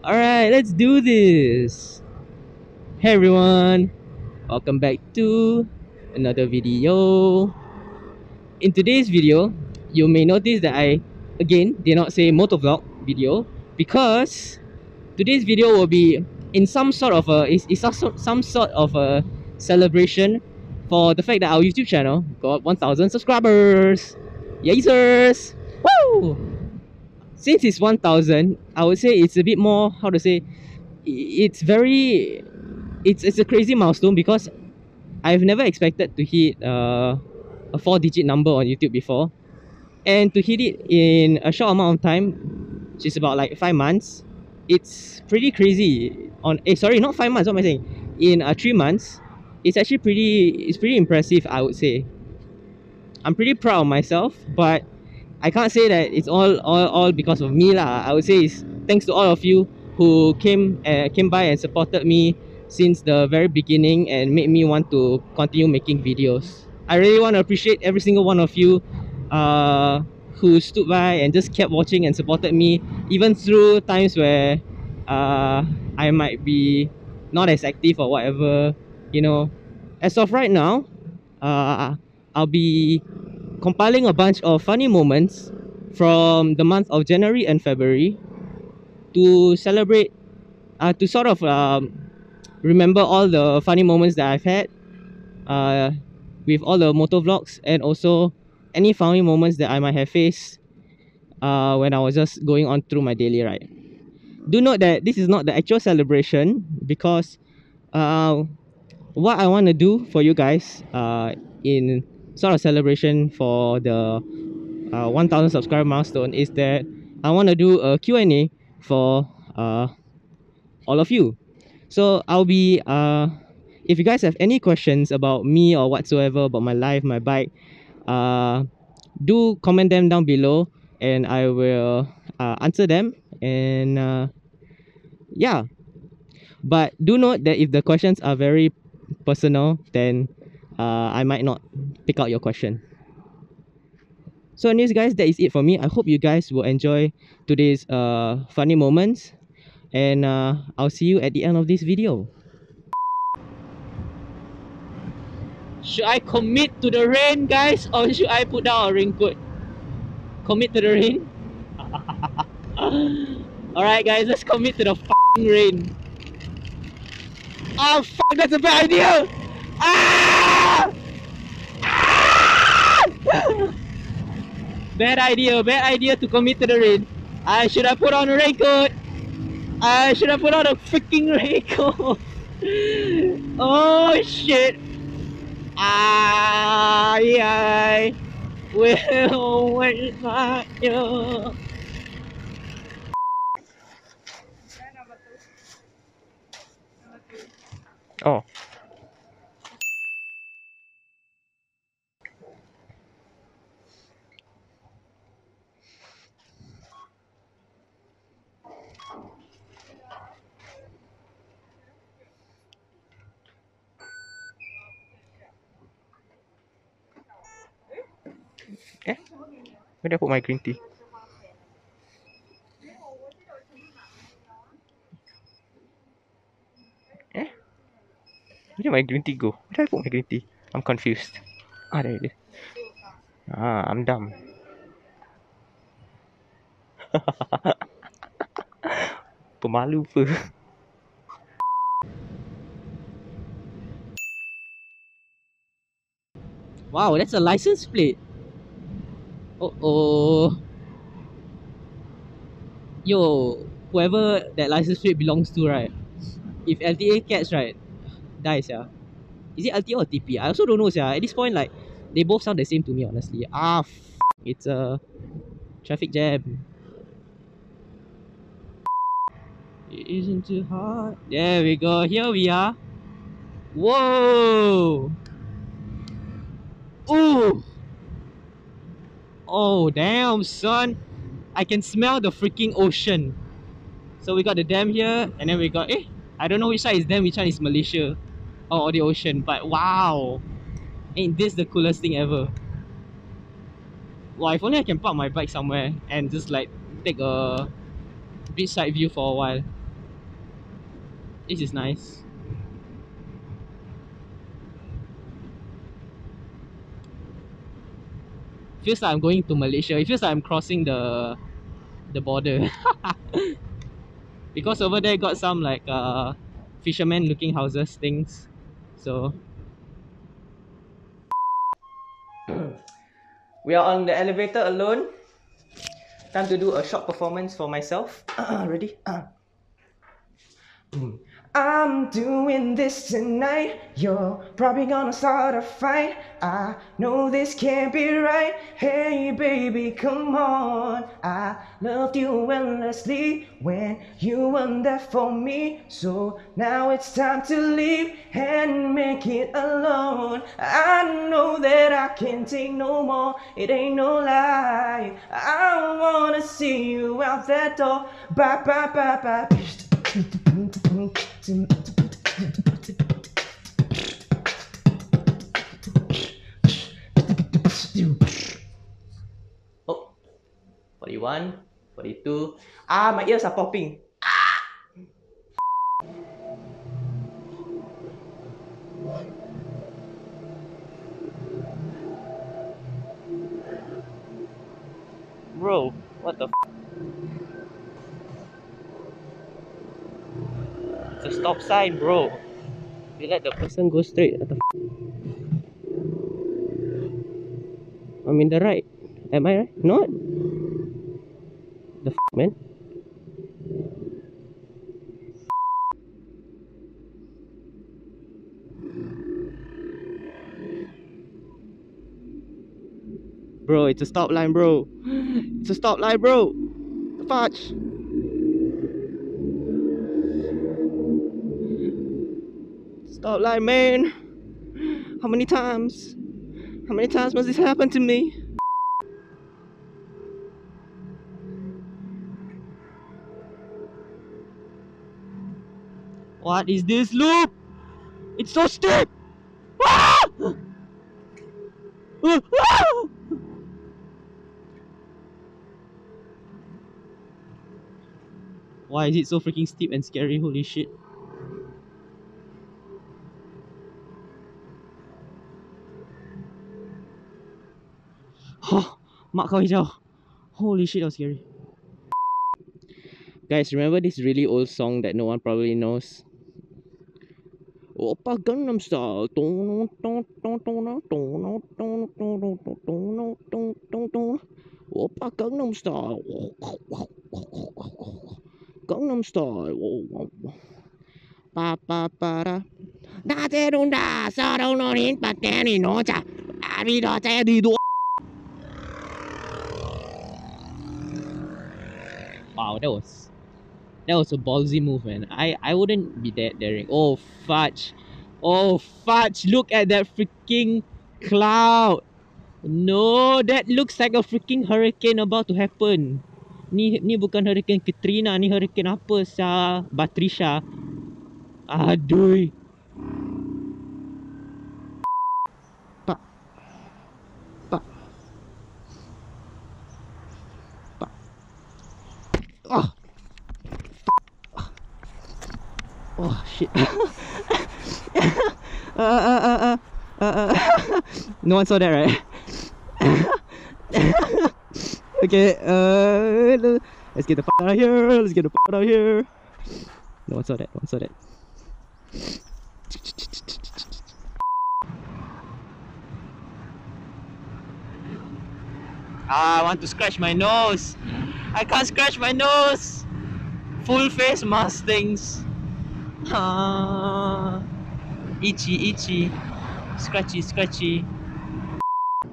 Alright, let's do this. Hey everyone, welcome back to another video. In today's video, you may notice that I again did not say motovlog video because today's video will be in some sort of a is, is some, sort of a celebration for the fact that our YouTube channel got 1000 subscribers. Yesers! Woo! Since it's 1000, I would say it's a bit more how to say it's very it's it's a crazy milestone because I've never expected to hit uh, a four digit number on YouTube before. And to hit it in a short amount of time which is about like five months it's pretty crazy. On eh sorry not five months what am I saying? In uh, three months it's actually pretty it's pretty impressive I would say. I'm pretty proud of myself but I can't say that it's all all, all because of me lah. I would say it's thanks to all of you who came uh, came by and supported me since the very beginning and made me want to continue making videos. I really want to appreciate every single one of you uh, who stood by and just kept watching and supported me even through times where uh, I might be not as active or whatever you know. As of right now uh, I'll be compiling a bunch of funny moments from the month of January and February to celebrate uh, to sort of um, remember all the funny moments that I've had uh, with all the motor vlogs and also any funny moments that I might have faced uh, when I was just going on through my daily ride. Do note that this is not the actual celebration because uh, what I want to do for you guys uh, in sort of celebration for the uh, 1000 subscriber milestone is that I want to do a Q&A for uh, all of you. So I'll be, uh, if you guys have any questions about me or whatsoever, about my life, my bike, uh, do comment them down below and I will uh, answer them and uh, yeah but do note that if the questions are very personal then uh, I might not pick out your question so anyways guys that is it for me I hope you guys will enjoy today's uh, funny moments and uh, I'll see you at the end of this video Should I commit to the rain, guys, or should I put down a raincoat? Commit to the rain? Alright, guys, let's commit to the rain. Oh, fuck, that's a bad idea! Ah! bad idea, bad idea to commit to the rain. I should have put on a raincoat. I should have put on a freaking raincoat. oh, shit. I, I will wait for you. Oh. Eh? Where did I put my green tea? Eh? Where did my green tea go? Where did I put my green tea? I'm confused. Ah, there it is. Ah, I'm dumb. Pemalu apa? Wow, that's a license plate. Oh oh. Yo, whoever that license plate belongs to, right? If LTA catch, right, dies, yeah. Is it LTA or TP? I also don't know, yeah. At this point, like, they both sound the same to me, honestly. Ah, it's a traffic jam. It isn't too hard There we go. Here we are. Whoa! Ooh! Oh, damn, son. I can smell the freaking ocean. So we got the dam here, and then we got, eh, I don't know which side is dam, which one is Malaysia. Oh, or the ocean, but wow. Ain't this the coolest thing ever? Wow, if only I can park my bike somewhere and just like take a beachside view for a while. This is nice. Feels like I'm going to Malaysia. It feels like I'm crossing the the border. because over there got some like uh fisherman looking houses things. So we are on the elevator alone. Time to do a short performance for myself. Ready? I'm doing this tonight. You're probably gonna start a fight. I know this can't be right. Hey, baby, come on. I loved you endlessly when you weren't there for me. So now it's time to leave and make it alone. I know that I can't take no more. It ain't no lie. I wanna see you out that door. Bye, bye, bye, bye. Oh, 41, 42. Ah, my ears are popping. Bro, what the It's a stop sign, bro. You let the person go straight. What the I'm in the right. Am I right? Not. The man. Bro, it's a stop line, bro. It's a stop line, bro. The fudge. Stop line, man. How many times? How many times must this happen to me? What is this loop? It's so steep! Ah! Ah! Why is it so freaking steep and scary? Holy shit. Oh, mak kau hijau. Holy shit, that was scary. Guys, remember this really old song that no one probably knows? Oppa Gangnam Style. Oppa Gangnam Style. Gangnam Style. Pa pa pa da. Da te dun da sa đâu nó đến bạc đen thì nó chả. À đi đó chạy đi Wow, that was that was a ballsy move, man. I I wouldn't be that daring. Oh fudge, oh fudge! Look at that freaking cloud. No, that looks like a freaking hurricane about to happen. Ni ni bukan hurricane Katrina, ni hurricane apa sa Batrisha. Aduh. Oh shit. uh, uh, uh, uh, uh, uh. no one saw that, right? okay, uh, let's get the fuck out of here. Let's get the fuck out of here. No one saw that. No one saw that. Ah, I want to scratch my nose. I can't scratch my nose. Full face Mustangs. Ah, itchy, itchy, scratchy, scratchy.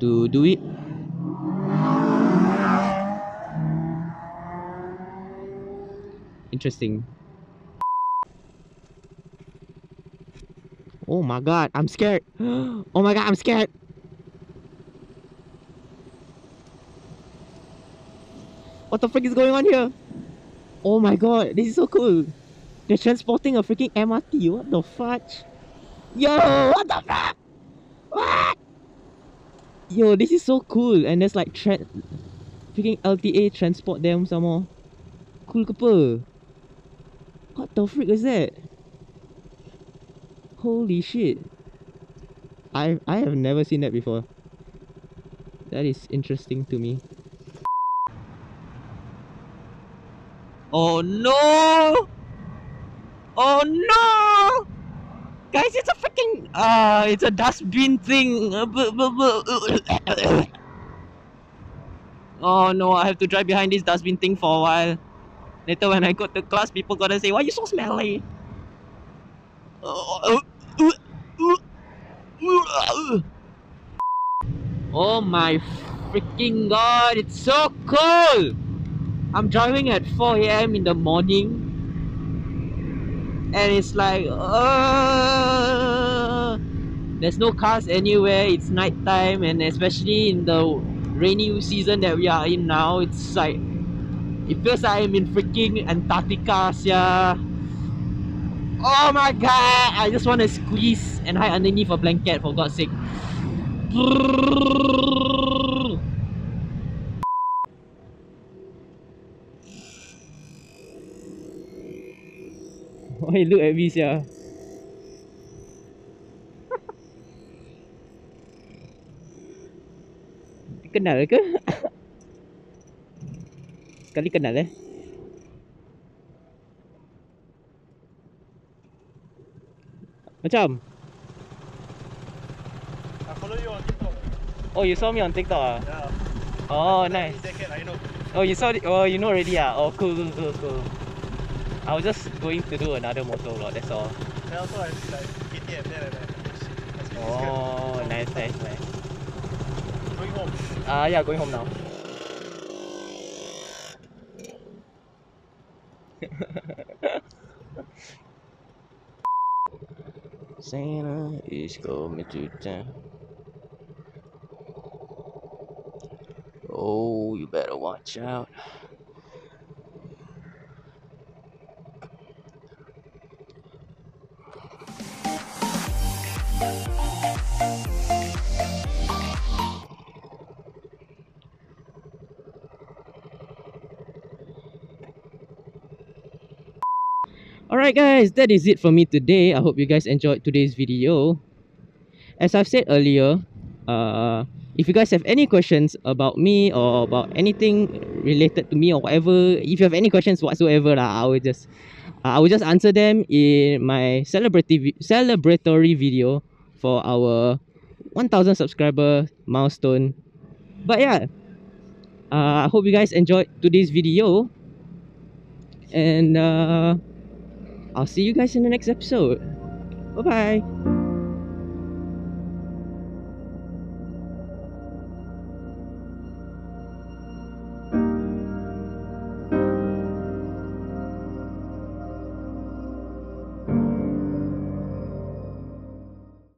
To do it. Interesting. Oh my god, I'm scared. Oh my god, I'm scared. What the frick is going on here? Oh my god, this is so cool. They're transporting a freaking MRT. What the fudge? Yo, what the fuck? What? Yo, this is so cool. And there's like tra freaking LTA transport them some more. Cool ke? What the freak is that? Holy shit. I I have never seen that before. That is interesting to me. Oh no! Oh no! Guys, it's a freaking uh it's a dustbin thing. oh no, I have to drive behind this dustbin thing for a while. Later when I go to class, people gonna say, Why you so smelly? Oh my freaking god, it's so cold! I'm driving at 4 a.m. in the morning and it's like uh, there's no cars anywhere it's night time and especially in the rainy season that we are in now it's like it feels like I'm in freaking Antarctica yeah oh my god I just want to squeeze and hide underneath a blanket for god's sake Why look at me sia? kenal ke? Sekali kenal eh? Macam? I follow you on TikTok. Oh, you saw me on TikTok ah? Yeah. Oh, nice. Decade, I know. Oh, you saw it? Oh, you know already ah? Oh, cool, cool, cool, cool. I was just going to do another motor vlog, that's all. Then also I like and like, oh shit, Oh, nice, nice, nice. Going home. Ah, yeah, going home now. Santa is coming to town. Oh, you better watch out. Alright guys, that is it for me today. I hope you guys enjoyed today's video. As I've said earlier, uh, if you guys have any questions about me or about anything related to me or whatever, if you have any questions whatsoever, lah, I will just uh, I will just answer them in my celebratory celebratory video for our 1000 subscriber milestone. But yeah, uh, I hope you guys enjoyed today's video. And uh, I'll see you guys in the next episode. Bye bye.